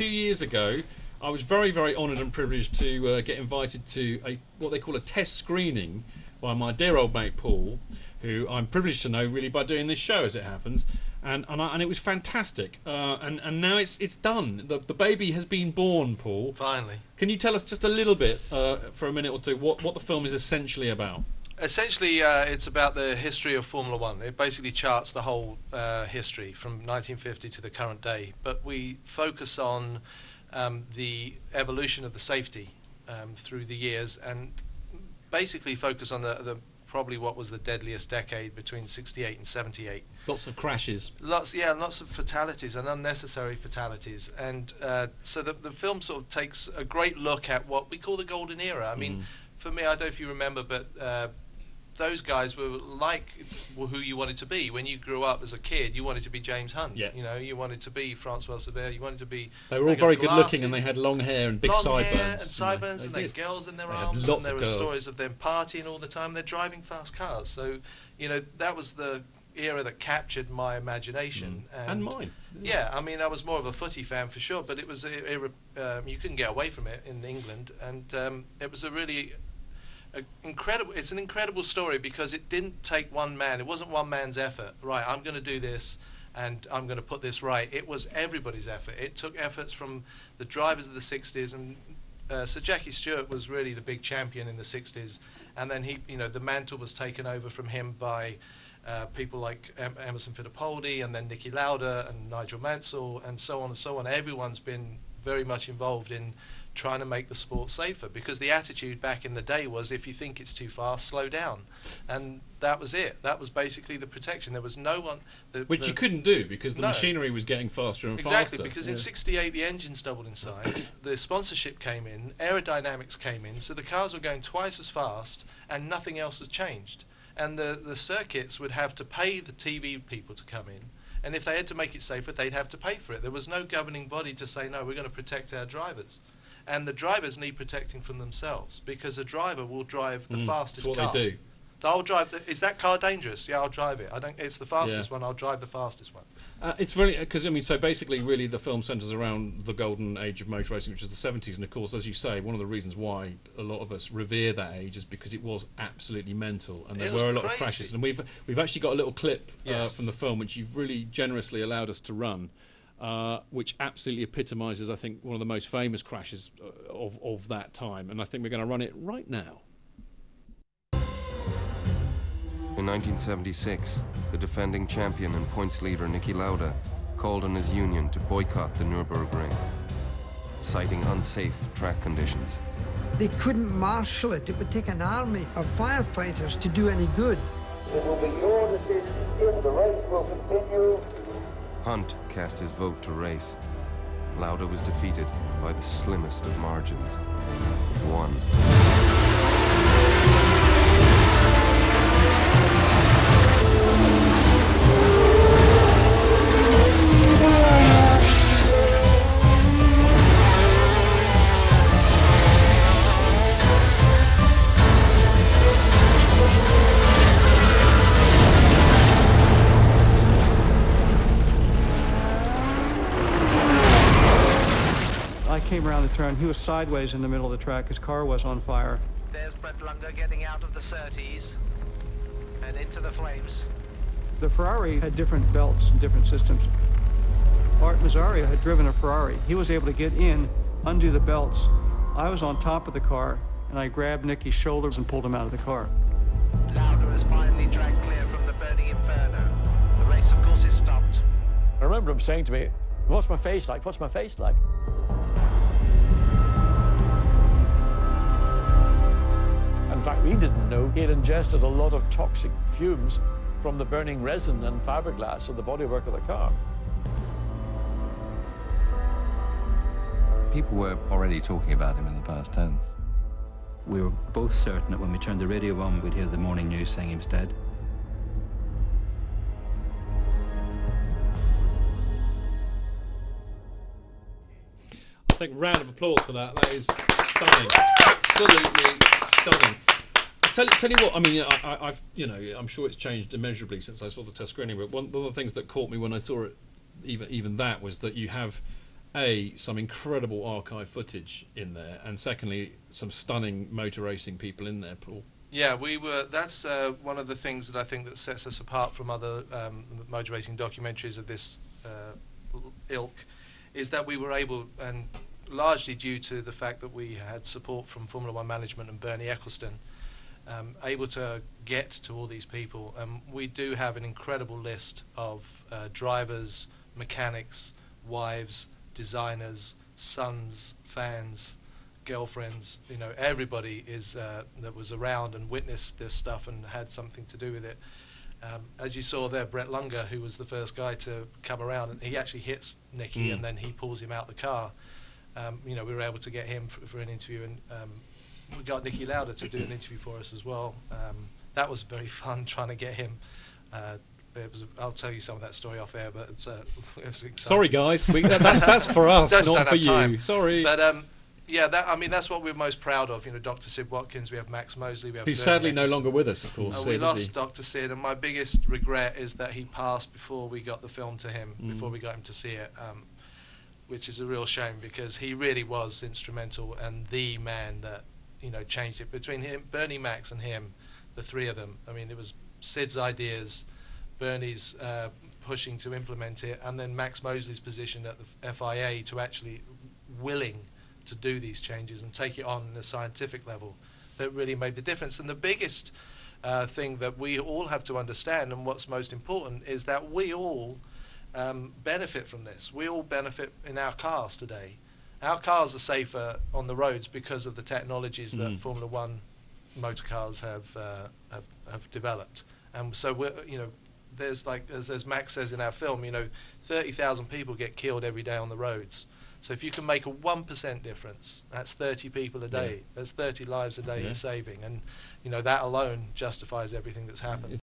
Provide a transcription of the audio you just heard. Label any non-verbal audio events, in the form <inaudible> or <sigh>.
two years ago, I was very, very honoured and privileged to uh, get invited to a what they call a test screening by my dear old mate Paul, who I'm privileged to know really by doing this show as it happens. And and, I, and it was fantastic. Uh, and and now it's it's done. The the baby has been born, Paul. Finally. Can you tell us just a little bit uh, for a minute or two what what the film is essentially about? Essentially, uh, it's about the history of Formula One. It basically charts the whole uh, history from 1950 to the current day. But we focus on um, the evolution of the safety um, through the years and basically focus on the, the probably what was the deadliest decade between 68 and 78. Lots of crashes. Lots, yeah, lots of fatalities and unnecessary fatalities. And uh, so the, the film sort of takes a great look at what we call the golden era. I mean, Mm. for me, I don't know if you remember, but uh, those guys were like who you wanted to be when you grew up as a kid. You wanted to be James Hunt. Yeah. You know, you wanted to be Francois Cevert. You wanted to be. They were all very good looking and they had long hair and big long sideburns. hair and sideburns, and they they had girls in their They arms, lots and there were girls. stories of them partying all the time. They're driving fast cars, so you know that was the era that captured my imagination and mine. yeah, I mean, I was more of a footy fan for sure, but it was a, a, um, you couldn't get away from it in England, and um, it was a really incredible. It's an incredible story because it didn't take one man. It wasn't one man's effort. Right, I'm going to do this, and I'm going to put this right. It was everybody's effort. It took efforts from the drivers of the '60s, and uh, Sir Jackie Stewart was really the big champion in the '60s, and then he, you know, the mantle was taken over from him by uh, people like em- Emerson Fittipaldi and then Niki Lauda and Nigel Mansell and so on and so on. Everyone's been very much involved in trying to make the sport safer because the attitude back in the day was if you think it's too fast, slow down. And that was it. That was basically the protection. There was no one. The, Which the- you couldn't do because the No. machinery was getting faster and Exactly, faster. Exactly because Yeah. in '68 the engines doubled in size, <coughs> the sponsorship came in, aerodynamics came in, so the cars were going twice as fast, and nothing else has changed. And the the circuits would have to pay the TV people to come in, and if they had to make it safer, they'd have to pay for it. There was no governing body to say no, we're going to protect our drivers. And the drivers need protecting from themselves because a driver will drive the Mm, fastest That's what car. they do. I'll drive. The, is that car dangerous? Yeah, I'll drive it. I don't. It's the fastest Yeah. one. I'll drive the fastest one. Uh, it's very because I mean, so basically, really, the film centres around the golden age of motor racing, which is the seventies, and of course, as you say, one of the reasons why a lot of us revere that age is because it was absolutely mental, and there were a lot of crashes. And we've we've actually got a little clip uh, Yes. from the film, which you've really generously allowed us to run, uh, which absolutely epitomises, I think, one of the most famous crashes uh, of of that time, and I think we're going to run it right now. In 1976, the defending champion and points leader Niki Lauda called on his union to boycott the Nürburgring, citing unsafe track conditions. They couldn't marshal it. It would take an army of firefighters to do any good. It will be your decision if the race will continue. Hunt cast his vote to race. Lauda was defeated by the slimmest of margins. One. Turn. He was sideways in the middle of the track. His car was on fire. There's Brett Lunger getting out of the Surtees and into the flames. The Ferrari had different belts and different systems. Arturo Merzario had driven a Ferrari. He was able to get in, undo the belts. I was on top of the car, and I grabbed Niki's shoulders and pulled him out of the car. Lauda is finally dragged clear from the burning inferno. The race, of course, is stopped. I remember him saying to me, What's my face like? What's my face like? In fact, we didn't know he had ingested a lot of toxic fumes from the burning resin and fiberglass of the bodywork of the car. People were already talking about him in the past tense. We were both certain that when we turned the radio on, we'd hear the morning news saying he was dead. I think round of applause for that. That is stunning, absolutely stunning. I tell, tell you what, I mean, I, I, I've you know, I'm sure it's changed immeasurably since I saw the test screening. But one, one of the things that caught me when I saw it, even even that, was that you have a some incredible archive footage in there, and secondly some stunning motor racing people in there, Paul. Yeah, we were. That's uh, one of the things that I think that sets us apart from other um, motor racing documentaries of this uh, ilk, is that we were able, and largely due to the fact that we had support from Formula One management and Bernie Ecclestone, um, able to get to all these people. Um, we do have an incredible list of uh, drivers, mechanics, wives, designers, sons, fans, girlfriends. You know, everybody is uh, that was around and witnessed this stuff and had something to do with it. Um, as you saw there, Brett Lunger, who was the first guy to come around, and he actually hits Niki, Mm. and then he pulls him out the car. Um, you know, we were able to get him for, for an interview, and um, we got Niki Lauda to do an interview for us as well. Um, that was very <laughs> fun trying to get him. Uh, it was. I'll tell you some of that story off air, but it's, uh, <laughs> it was exciting. Sorry, guys, we, that, that's, that's for <laughs> us, not for you. time. Sorry. But um, yeah, that I mean that's what we're most proud of. You know, Dr. Sid Watkins, we have Max Mosley, we have Who's sadly no longer with us, of course. Uh, we lost? Dr. Sid, and my biggest regret is that he passed before we got the film to him, Mm. before we got him to see it, um, which is a real shame because he really was instrumental and the man that you know changed it between him, Bernie, Max, and him, the three of them. I mean, it was Sid's ideas, Bernie's uh, pushing to implement it, and then Max Mosley's position at the FIA to actually willing to do these changes and take it on at a scientific level that really made the difference. And the biggest uh, thing that we all have to understand, and what's most important, is that we all um, benefit from this. We all benefit in our cars today. Our cars are safer on the roads because of the technologies that Mm. Formula One motor cars have, uh, have have developed. And so we're you know there's like as, as Max says in our film, you know, thirty thousand people get killed every day on the roads. So if you can make a one percent difference, that's thirty people a day. That's thirty lives a day Yeah. you're saving, and you know that alone justifies everything that's happened.